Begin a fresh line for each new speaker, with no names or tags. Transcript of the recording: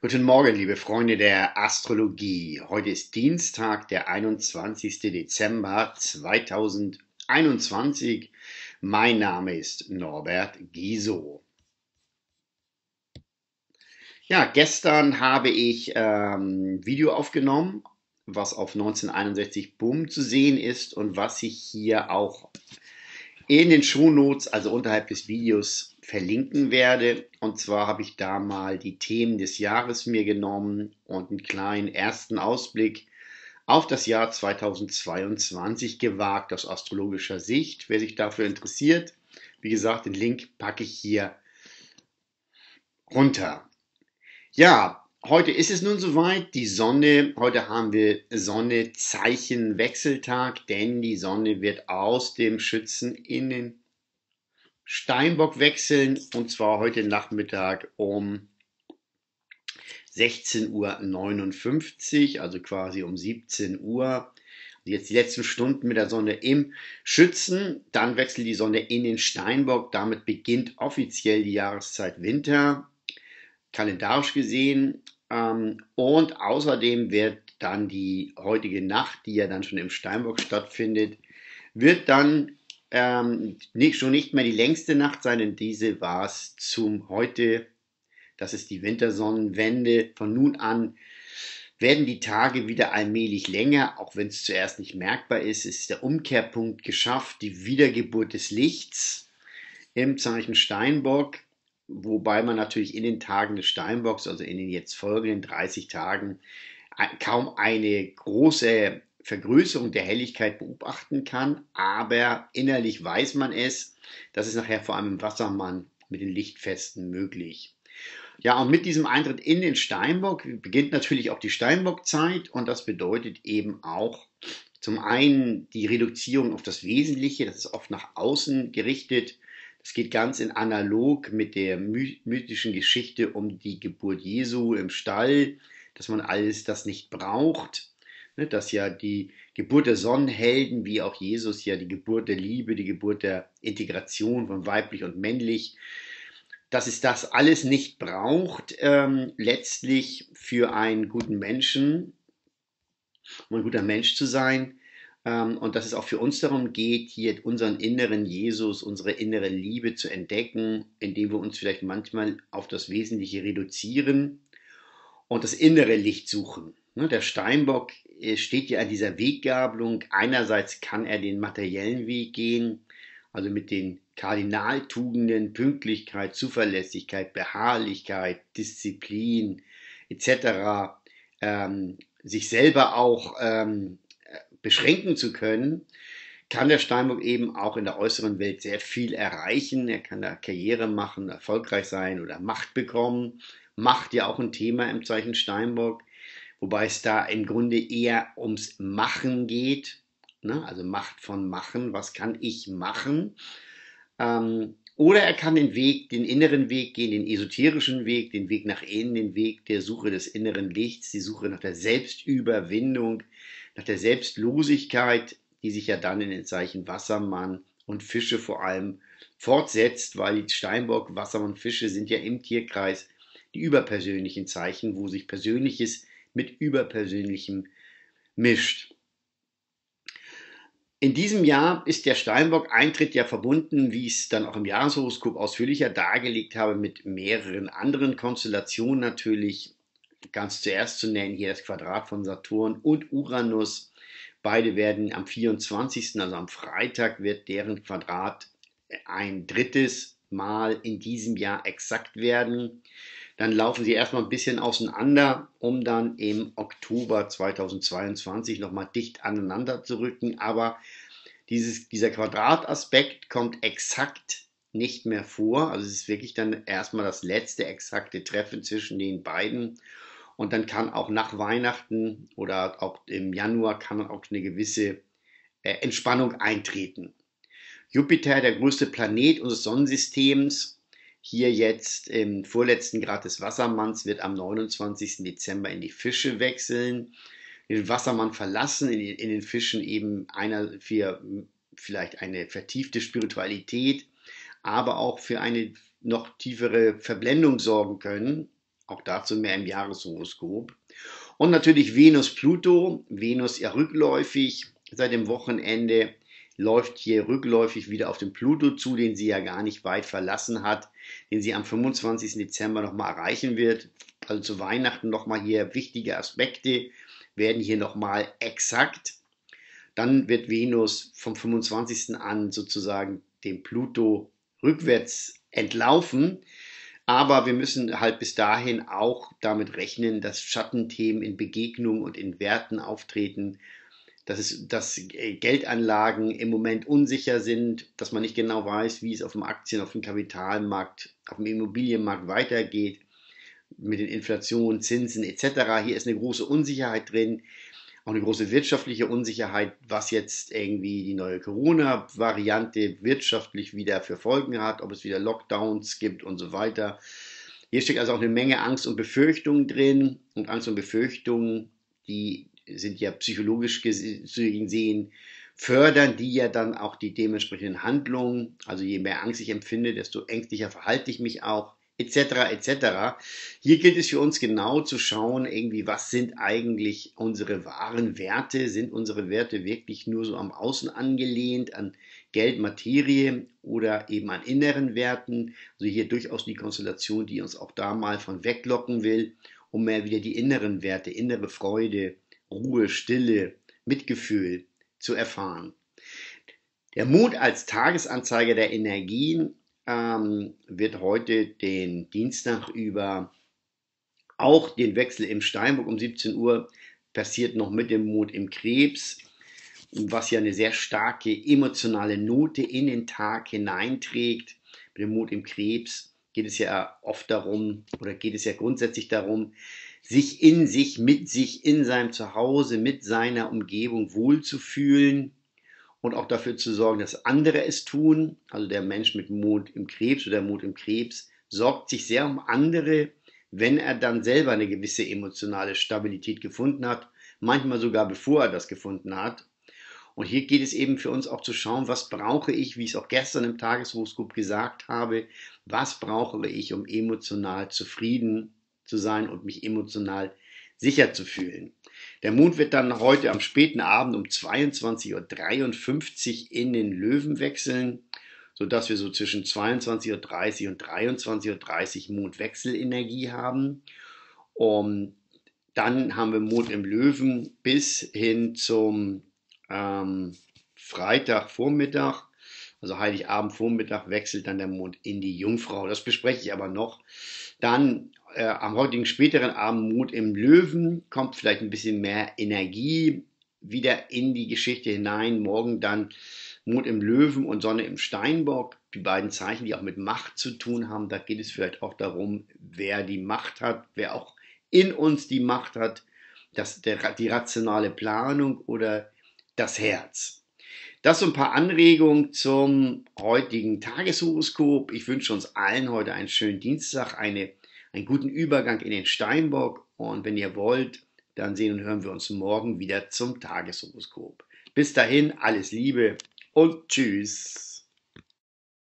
Guten Morgen, liebe Freunde der Astrologie. Heute ist Dienstag, der 21. Dezember 2021. Mein Name ist Norbert Giso. Ja, gestern habe ich ähm, Video aufgenommen, was auf 1961 Boom zu sehen ist und was ich hier auch in den Shownotes, also unterhalb des Videos, verlinken werde. Und zwar habe ich da mal die Themen des Jahres mir genommen und einen kleinen ersten Ausblick auf das Jahr 2022 gewagt aus astrologischer Sicht. Wer sich dafür interessiert, wie gesagt, den Link packe ich hier runter. Ja, heute ist es nun soweit. Die Sonne, heute haben wir Sonne Zeichen Wechseltag, denn die Sonne wird aus dem Schützen in den Steinbock wechseln und zwar heute Nachmittag um 16.59 Uhr, also quasi um 17 Uhr. Jetzt die letzten Stunden mit der Sonne im Schützen, dann wechselt die Sonne in den Steinbock, damit beginnt offiziell die Jahreszeit Winter, kalendarisch gesehen. Ähm, und außerdem wird dann die heutige Nacht, die ja dann schon im Steinbock stattfindet, wird dann ähm, nicht, schon nicht mehr die längste Nacht sein, denn diese war es zum heute. Das ist die Wintersonnenwende. Von nun an werden die Tage wieder allmählich länger, auch wenn es zuerst nicht merkbar ist. Es ist der Umkehrpunkt geschafft, die Wiedergeburt des Lichts im Zeichen Steinbock, wobei man natürlich in den Tagen des Steinbocks, also in den jetzt folgenden 30 Tagen, kaum eine große Vergrößerung der Helligkeit beobachten kann, aber innerlich weiß man es. Das ist nachher vor allem im Wassermann mit den Lichtfesten möglich. Ja, und mit diesem Eintritt in den Steinbock beginnt natürlich auch die Steinbockzeit und das bedeutet eben auch zum einen die Reduzierung auf das Wesentliche, das ist oft nach außen gerichtet. Das geht ganz in analog mit der mythischen Geschichte um die Geburt Jesu im Stall, dass man alles das nicht braucht Ne, dass ja die Geburt der Sonnenhelden, wie auch Jesus ja die Geburt der Liebe, die Geburt der Integration von weiblich und männlich, dass es das alles nicht braucht, ähm, letztlich für einen guten Menschen, um ein guter Mensch zu sein. Ähm, und dass es auch für uns darum geht, hier unseren inneren Jesus, unsere innere Liebe zu entdecken, indem wir uns vielleicht manchmal auf das Wesentliche reduzieren und das innere Licht suchen. Ne, der Steinbock steht ja an dieser Weggabelung. Einerseits kann er den materiellen Weg gehen, also mit den Kardinaltugenden Pünktlichkeit, Zuverlässigkeit, Beharrlichkeit, Disziplin etc. Ähm, sich selber auch ähm, beschränken zu können, kann der Steinbock eben auch in der äußeren Welt sehr viel erreichen. Er kann da Karriere machen, erfolgreich sein oder Macht bekommen. Macht ja auch ein Thema im Zeichen Steinbock wobei es da im Grunde eher ums Machen geht, ne? also Macht von Machen, was kann ich machen? Ähm, oder er kann den Weg, den inneren Weg gehen, den esoterischen Weg, den Weg nach innen, den Weg der Suche des inneren Lichts, die Suche nach der Selbstüberwindung, nach der Selbstlosigkeit, die sich ja dann in den Zeichen Wassermann und Fische vor allem fortsetzt, weil Steinbock, Wassermann, Fische sind ja im Tierkreis die überpersönlichen Zeichen, wo sich Persönliches mit Überpersönlichem mischt. In diesem Jahr ist der Steinbock-Eintritt ja verbunden, wie ich es dann auch im Jahreshoroskop ausführlicher dargelegt habe, mit mehreren anderen Konstellationen natürlich. Ganz zuerst zu nennen hier das Quadrat von Saturn und Uranus. Beide werden am 24., also am Freitag, wird deren Quadrat ein drittes Mal in diesem Jahr exakt werden. Dann laufen sie erstmal ein bisschen auseinander, um dann im Oktober 2022 nochmal dicht aneinander zu rücken. Aber dieses, dieser Quadrataspekt kommt exakt nicht mehr vor. Also es ist wirklich dann erstmal das letzte exakte Treffen zwischen den beiden. Und dann kann auch nach Weihnachten oder auch im Januar kann auch eine gewisse äh, Entspannung eintreten. Jupiter, der größte Planet unseres Sonnensystems, hier jetzt im vorletzten Grad des Wassermanns wird am 29. Dezember in die Fische wechseln, den Wassermann verlassen, in, in den Fischen eben einer für vielleicht eine vertiefte Spiritualität, aber auch für eine noch tiefere Verblendung sorgen können. Auch dazu mehr im Jahreshoroskop. Und natürlich Venus Pluto. Venus ja rückläufig seit dem Wochenende läuft hier rückläufig wieder auf den Pluto zu, den sie ja gar nicht weit verlassen hat, den sie am 25. Dezember nochmal erreichen wird. Also zu Weihnachten nochmal hier wichtige Aspekte werden hier nochmal exakt. Dann wird Venus vom 25. an sozusagen dem Pluto rückwärts entlaufen. Aber wir müssen halt bis dahin auch damit rechnen, dass Schattenthemen in Begegnungen und in Werten auftreten, dass, es, dass äh, Geldanlagen im Moment unsicher sind, dass man nicht genau weiß, wie es auf dem Aktien, auf dem Kapitalmarkt, auf dem Immobilienmarkt weitergeht mit den Inflationen, Zinsen etc. Hier ist eine große Unsicherheit drin, auch eine große wirtschaftliche Unsicherheit, was jetzt irgendwie die neue Corona-Variante wirtschaftlich wieder für Folgen hat, ob es wieder Lockdowns gibt und so weiter. Hier steckt also auch eine Menge Angst und Befürchtungen drin und Angst und Befürchtungen, die sind ja psychologisch gesehen, fördern die ja dann auch die dementsprechenden Handlungen. Also je mehr Angst ich empfinde, desto ängstlicher verhalte ich mich auch, etc. etc. Hier gilt es für uns genau zu schauen, irgendwie, was sind eigentlich unsere wahren Werte? Sind unsere Werte wirklich nur so am Außen angelehnt, an Geld, Materie oder eben an inneren Werten? Also hier durchaus die Konstellation, die uns auch da mal von weglocken will, um mehr wieder die inneren Werte, innere Freude, Ruhe, Stille, Mitgefühl zu erfahren. Der Mond als Tagesanzeiger der Energien ähm, wird heute den Dienstag über auch den Wechsel im Steinbock um 17 Uhr passiert noch mit dem Mond im Krebs, was ja eine sehr starke emotionale Note in den Tag hineinträgt. Mit dem Mond im Krebs geht es ja oft darum, oder geht es ja grundsätzlich darum, sich in sich, mit sich, in seinem Zuhause, mit seiner Umgebung wohlzufühlen und auch dafür zu sorgen, dass andere es tun. Also der Mensch mit Mond im Krebs oder Mond im Krebs sorgt sich sehr um andere, wenn er dann selber eine gewisse emotionale Stabilität gefunden hat, manchmal sogar bevor er das gefunden hat. Und hier geht es eben für uns auch zu schauen, was brauche ich, wie ich es auch gestern im Tageshoroskop gesagt habe, was brauche ich, um emotional zufrieden zu sein und mich emotional sicher zu fühlen. Der Mond wird dann heute am späten Abend um 22.53 Uhr in den Löwen wechseln, sodass wir so zwischen 22.30 Uhr und 23.30 Uhr Mondwechselenergie haben. Und dann haben wir Mond im Löwen bis hin zum ähm, Freitagvormittag, also Heiligabendvormittag, wechselt dann der Mond in die Jungfrau. Das bespreche ich aber noch. Dann äh, am heutigen späteren Abend Mut im Löwen, kommt vielleicht ein bisschen mehr Energie wieder in die Geschichte hinein. Morgen dann Mut im Löwen und Sonne im Steinbock, die beiden Zeichen, die auch mit Macht zu tun haben. Da geht es vielleicht auch darum, wer die Macht hat, wer auch in uns die Macht hat, das, der, die rationale Planung oder das Herz. Das so ein paar Anregungen zum heutigen Tageshoroskop. Ich wünsche uns allen heute einen schönen Dienstag, eine einen guten Übergang in den Steinbock und wenn ihr wollt, dann sehen und hören wir uns morgen wieder zum Tageshoroskop. Bis dahin, alles Liebe und Tschüss.